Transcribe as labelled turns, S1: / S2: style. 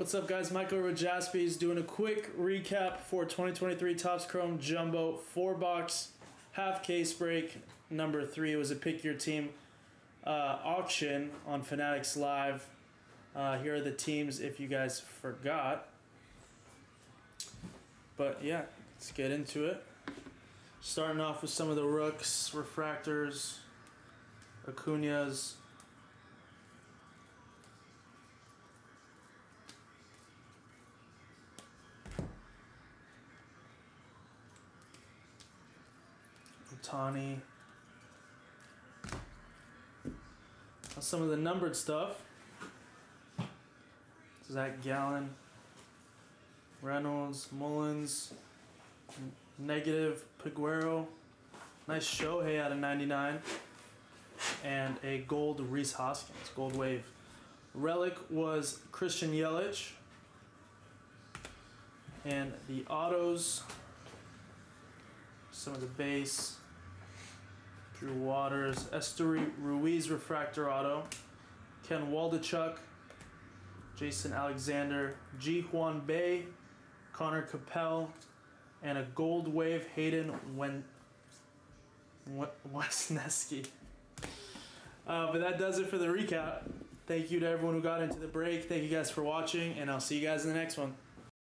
S1: What's up, guys? Michael Rajaspis doing a quick recap for 2023 Topps Chrome Jumbo 4 box half case break number 3. It was a pick your team uh, auction on Fanatics Live. Uh, here are the teams if you guys forgot. But yeah, let's get into it. Starting off with some of the rooks, refractors, Acuna's. Ohtani. Some of the numbered stuff. Zach Gallen, Reynolds, Mullins, negative Peguero, nice Shohei out of 99, and a gold Rhys Hoskins, gold wave. Relic was Christian Yelich, and the autos, some of the base, Drew Waters, Esteury Ruiz refractor auto, Ken Waldichuk, Jason Alexander, Ji Hwan Bae, Conner Capel, and a gold wave Hayden Wen Wesneski. Uh, but that does it for the recap. Thank you to everyone who got into the break. Thank you guys for watching, and I'll see you guys in the next one.